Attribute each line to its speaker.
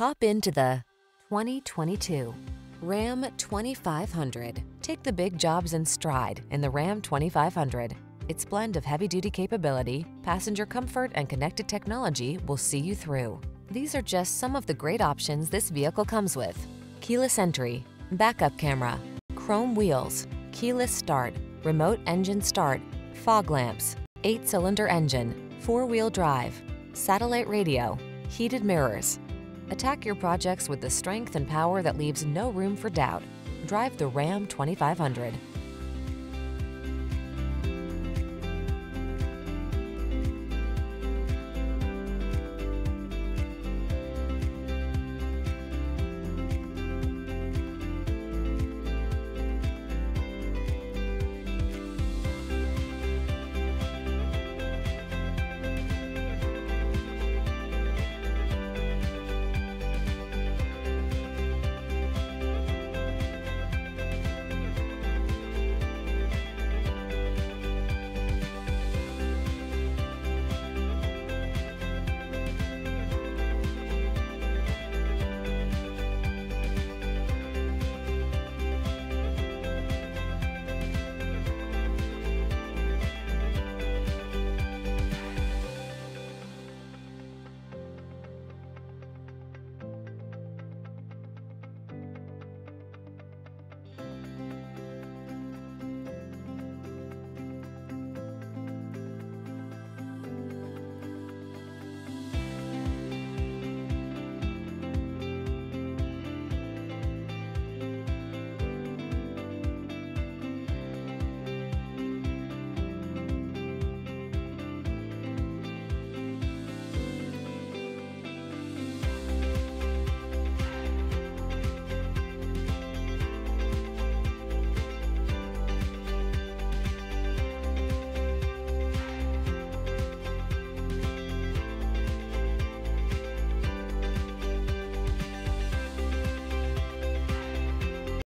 Speaker 1: Hop into the 2022 Ram 2500. Take the big jobs in stride in the Ram 2500. Its blend of heavy-duty capability, passenger comfort, and connected technology will see you through. These are just some of the great options this vehicle comes with. Keyless entry, backup camera, chrome wheels, keyless start, remote engine start, fog lamps, eight-cylinder engine, four-wheel drive, satellite radio, heated mirrors. Attack your projects with the strength and power that leaves no room for doubt. Drive the Ram 2500.